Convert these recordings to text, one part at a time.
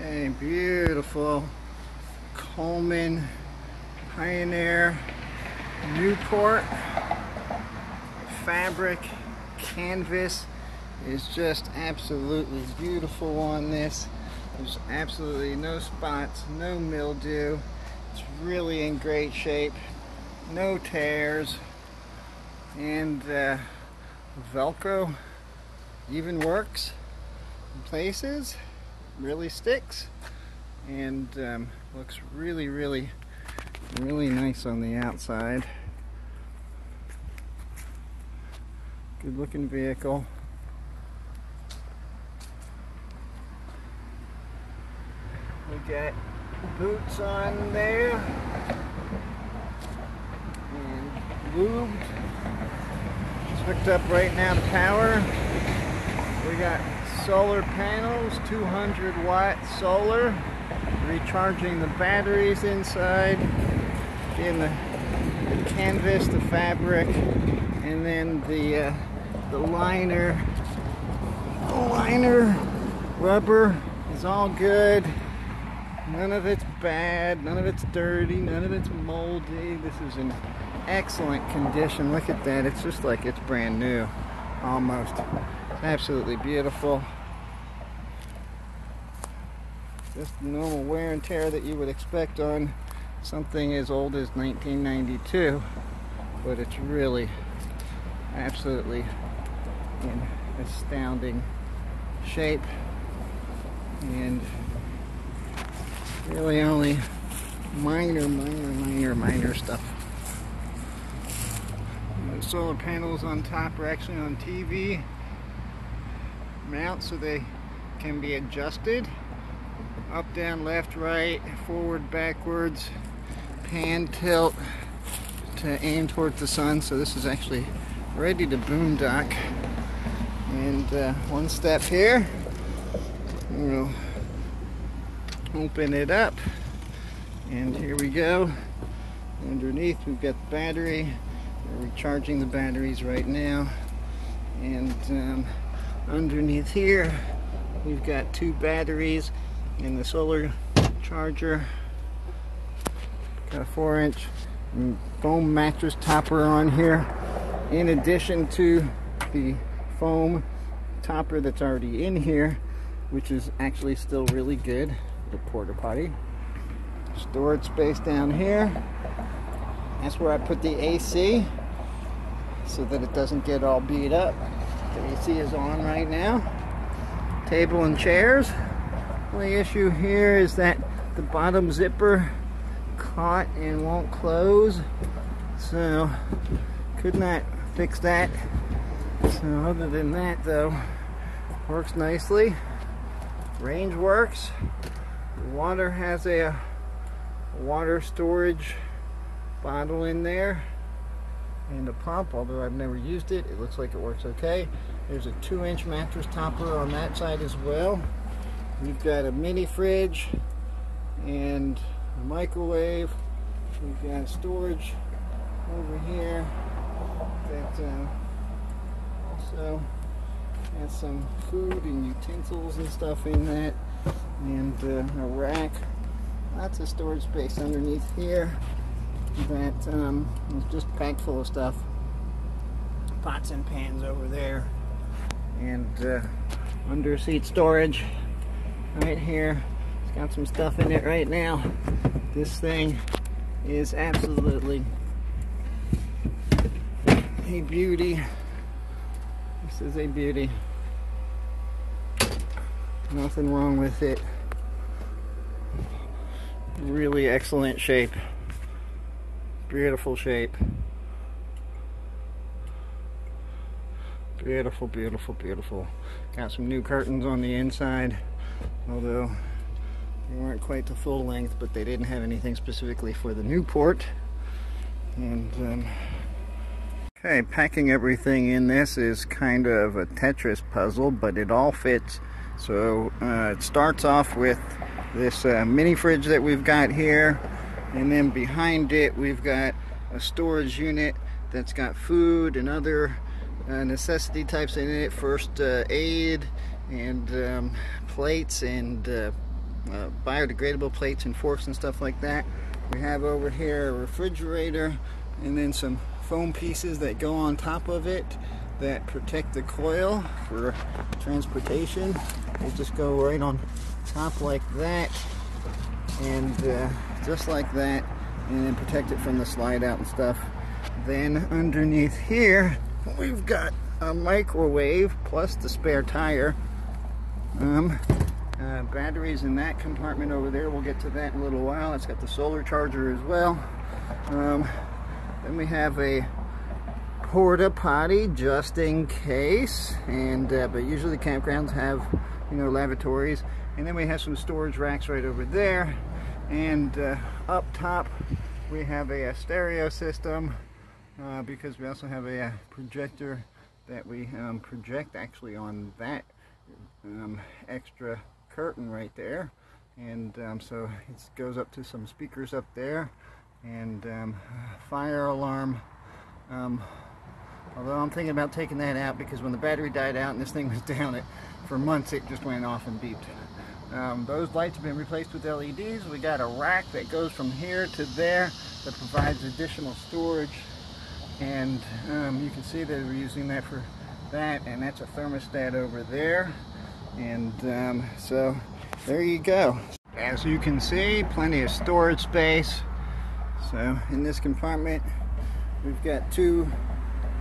A beautiful Coleman Pioneer Newport fabric canvas is just absolutely beautiful on this. There's absolutely no spots, no mildew. It's really in great shape. No tears. And uh, Velcro even works in places. Really sticks. And um, looks really, really, really nice on the outside. Good looking vehicle. We got boots on there and lubed. It's hooked up right now to power. We got solar panels, 200 watt solar, recharging the batteries inside, in the, the canvas, the fabric, and then the uh, the liner, the liner rubber is all good. None of it's bad, none of it's dirty, none of it's moldy. This is in excellent condition. Look at that, it's just like it's brand new, almost. Absolutely beautiful. Just normal wear and tear that you would expect on something as old as 1992, but it's really absolutely in astounding shape. And really only minor, minor, minor, minor stuff. The solar panels on top are actually on TV mount so they can be adjusted up, down, left, right, forward, backwards, pan, tilt to aim towards the sun. So this is actually ready to boondock. And uh, one step here, we'll open it up. And here we go. Underneath we've got the battery. We're recharging the batteries right now. And um, underneath here we've got two batteries and the solar charger. Got a four inch foam mattress topper on here. In addition to the foam topper that's already in here which is actually still really good the porta potty. Storage space down here. That's where I put the AC so that it doesn't get all beat up. The AC is on right now. Table and chairs only issue here is that the bottom zipper caught and won't close. So could not fix that. So other than that though works nicely. Range works. Water has a water storage bottle in there and a pump although I've never used it. It looks like it works okay. There's a two inch mattress topper on that side as well we've got a mini fridge and a microwave. We've got storage over here that uh, also has some food and utensils and stuff in that and uh, a rack. Lots of storage space underneath here that um, is just packed full of stuff. Pots and pans over there and uh, under seat storage right here it's got some stuff in it right now this thing is absolutely a beauty. This is a beauty. Nothing wrong with it. Really excellent shape. Beautiful shape. Beautiful, beautiful, beautiful. Got some new curtains on the inside, although they weren't quite the full length, but they didn't have anything specifically for the Newport. And um, okay, packing everything in this is kind of a Tetris puzzle, but it all fits. So uh, it starts off with this uh, mini fridge that we've got here, and then behind it we've got a storage unit that's got food and other uh, necessity types in it. First uh, aid and um, plates and uh, uh, biodegradable plates and forks and stuff like that. We have over here a refrigerator and then some foam pieces that go on top of it that protect the coil for transportation. They just go right on top like that and uh, just like that and then protect it from the slide out and stuff. Then underneath here we've got a microwave plus the spare tire. Um, uh, batteries in that compartment over there. We'll get to that in a little while. It's got the solar charger as well. Um, then we have a porta potty just in case. And uh, but usually the campgrounds have you know lavatories. And then we have some storage racks right over there. And uh, up top we have a, a stereo system uh, because we also have a, a projector that we um, project actually on that um, extra curtain right there. And um, so it goes up to some speakers up there. And um, fire alarm um, although I'm thinking about taking that out because when the battery died out and this thing was down it for months it just went off and beeped. Um, those lights have been replaced with LEDs we got a rack that goes from here to there that provides additional storage. And um, you can see that we're using that for that and that's a thermostat over there. And um, so there you go. As you can see plenty of storage space. So in this compartment we've got two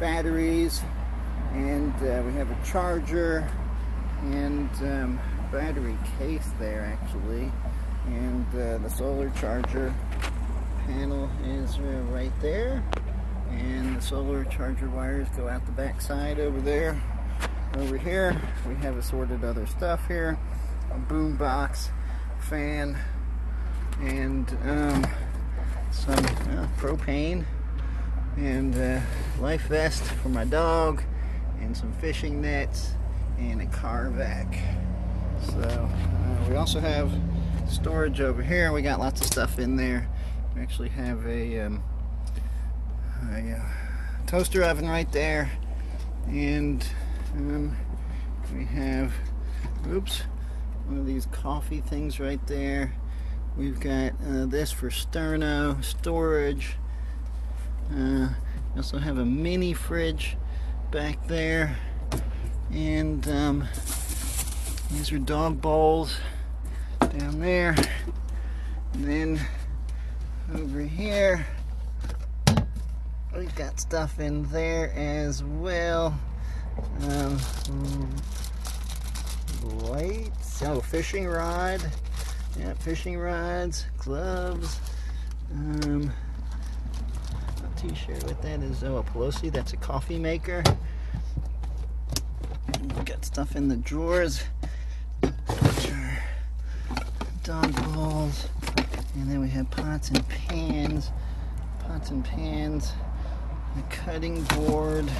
batteries and uh, we have a charger and um, battery case there actually. And uh, the solar charger panel is uh, right there and the solar charger wires go out the back side over there over here, we have assorted other stuff here. A boom box, fan, and um, some uh, propane, and uh, life vest for my dog, and some fishing nets, and a car vac. So uh, we also have storage over here. We got lots of stuff in there. We actually have a, um, a uh, toaster oven right there, and um, we have, oops, one of these coffee things right there. We've got uh, this for sterno storage. Uh, also have a mini fridge back there. And um, these are dog bowls down there. And then over here, we've got stuff in there as well. Um, lights. Oh, fishing rod. Yeah, fishing rods, gloves. Um, sure what that is. Oh, a Pelosi. That's a coffee maker. Got stuff in the drawers. Dog bowls. And then we have pots and pans. Pots and pans. A cutting board.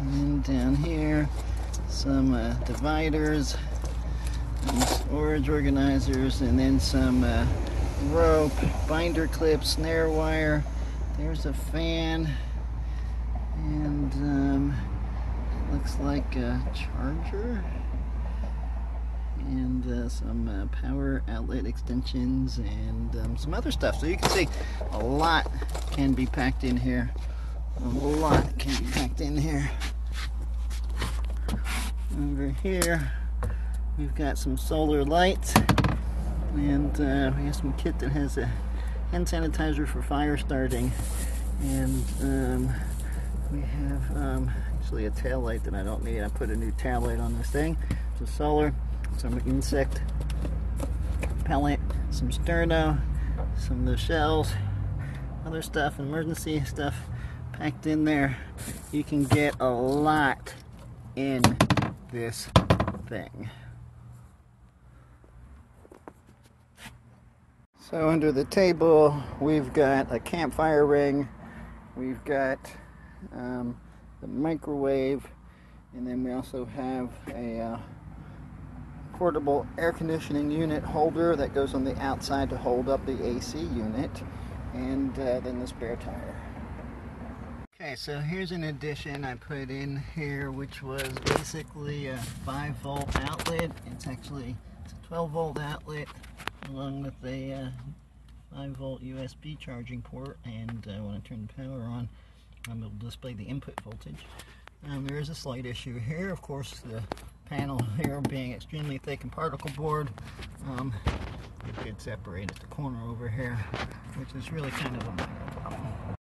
And down here, some uh, dividers, storage organizers, and then some uh, rope, binder clip, snare wire. There's a fan, and um, looks like a charger and uh, some uh, power outlet extensions and um, some other stuff. So you can see a lot can be packed in here. A lot can be packed in here. Over here, we've got some solar lights and uh, we have some kit that has a hand sanitizer for fire starting and um, we have um, actually a tail light that I don't need. I put a new tail light on this thing. It's a solar some insect pellet, some sterno, some of the shells, other stuff, emergency stuff packed in there. You can get a lot in this thing. So under the table, we've got a campfire ring, we've got um, the microwave, and then we also have a uh, portable air conditioning unit holder that goes on the outside to hold up the AC unit and uh, then the spare tire. Okay, so here's an addition I put in here, which was basically a 5 volt outlet. It's actually it's a 12 volt outlet along with a uh, 5 volt USB charging port. And uh, when I turn the power on, I'm able to display the input voltage. Um, there is a slight issue here. Of course, the panel here being extremely thick and particle board, um, it did separate at the corner over here, which is really kind of a minor problem.